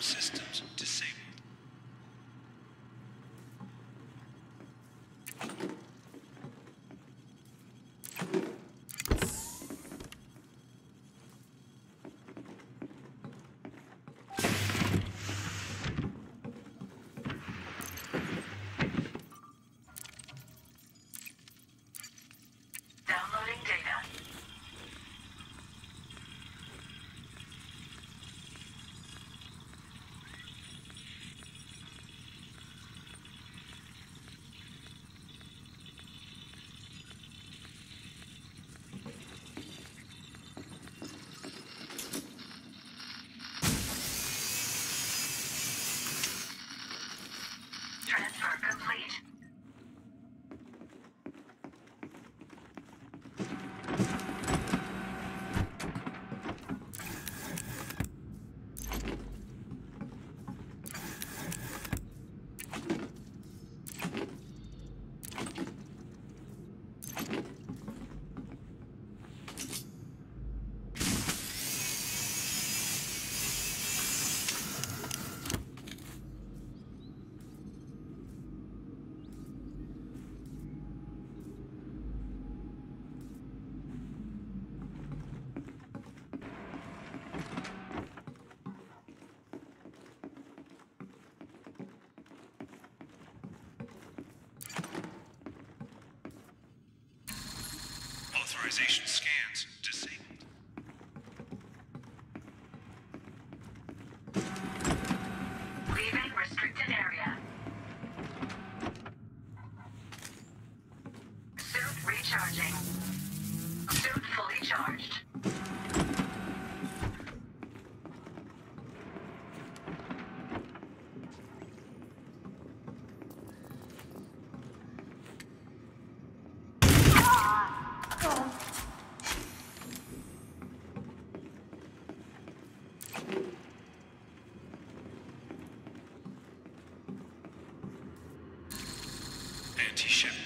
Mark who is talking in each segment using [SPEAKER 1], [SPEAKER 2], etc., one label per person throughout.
[SPEAKER 1] systems disabled. Authorization scans disabled.
[SPEAKER 2] Leaving restricted area. Suit recharging. Suit fully charged.
[SPEAKER 1] Anti-ship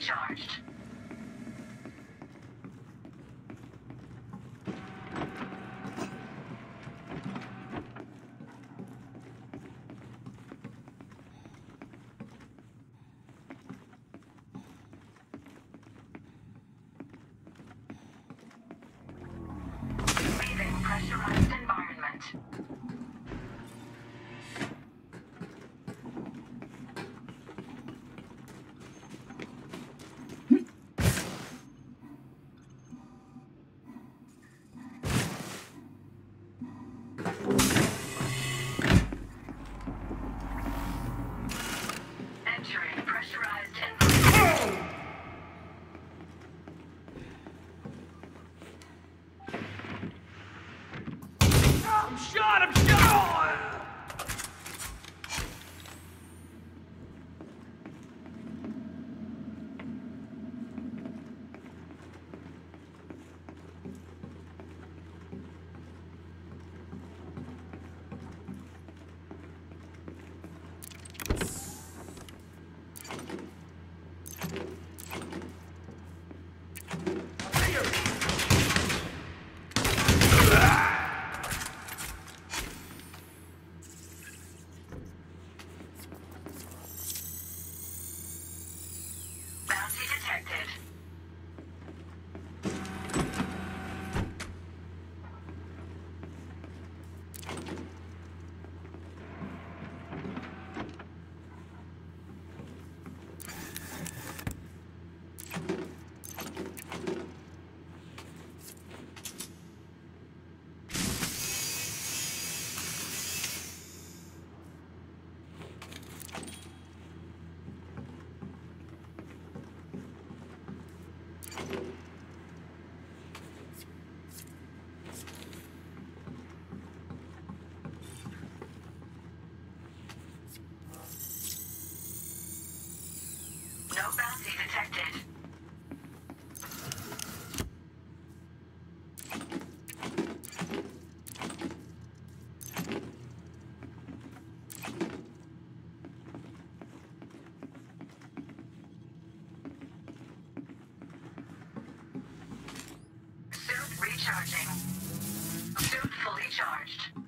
[SPEAKER 2] Suit Suit recharging. Suit fully charged.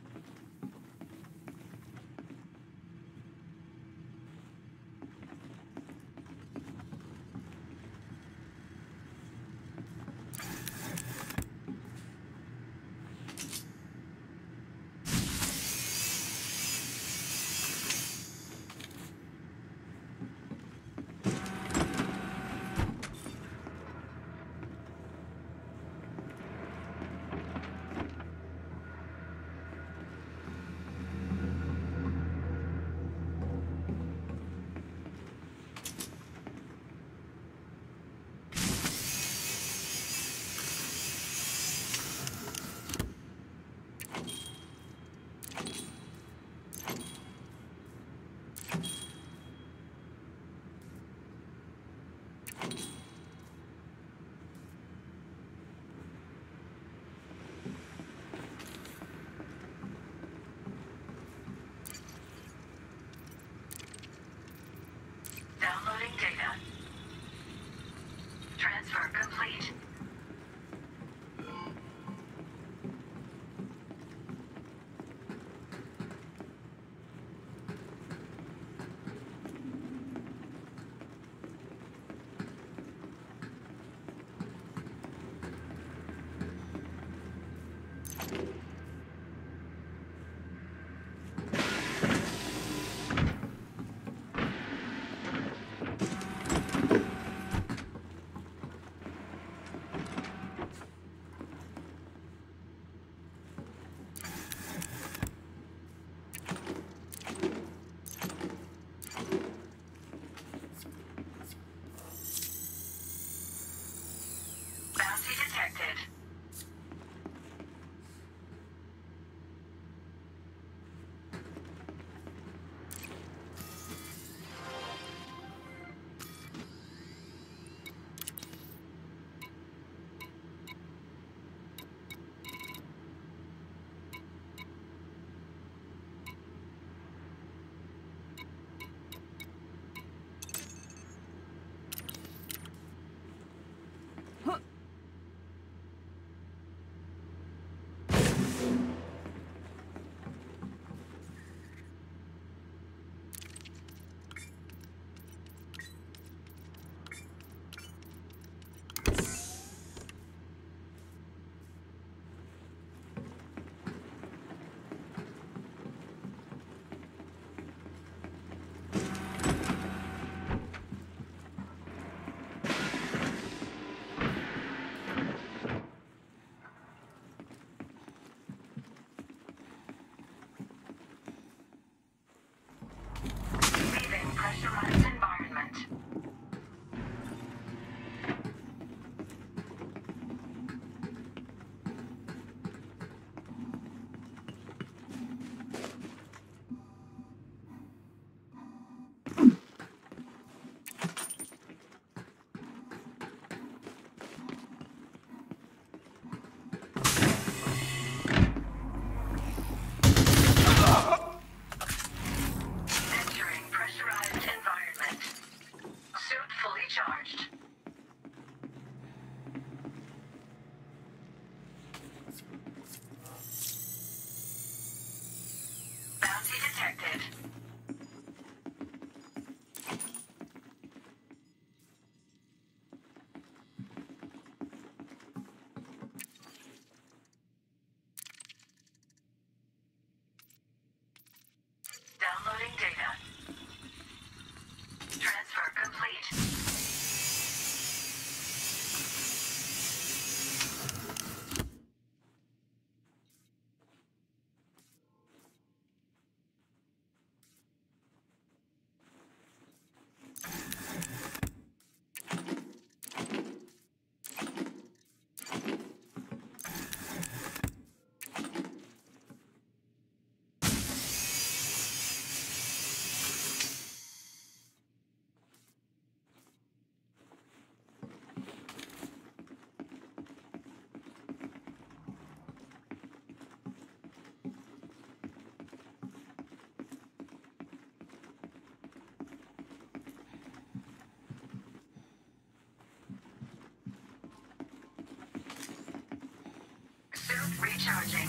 [SPEAKER 2] Recharging.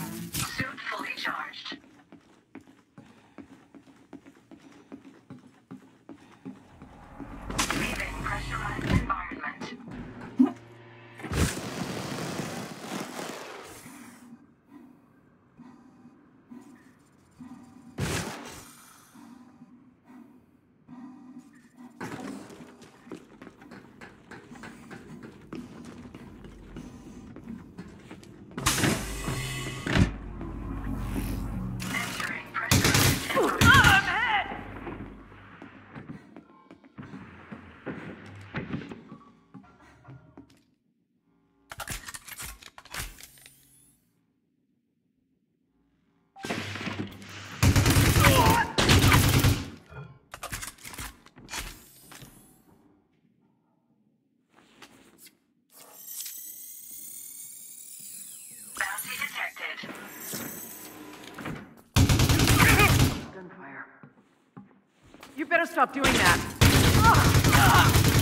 [SPEAKER 2] Stop doing that.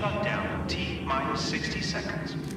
[SPEAKER 1] Shutdown. T minus 60 seconds.